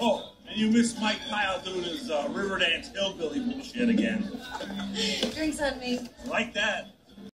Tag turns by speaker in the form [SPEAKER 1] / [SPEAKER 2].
[SPEAKER 1] Oh, and you miss Mike Pyle doing his uh, Riverdance hillbilly bullshit again.
[SPEAKER 2] Drinks on me.
[SPEAKER 1] Like that.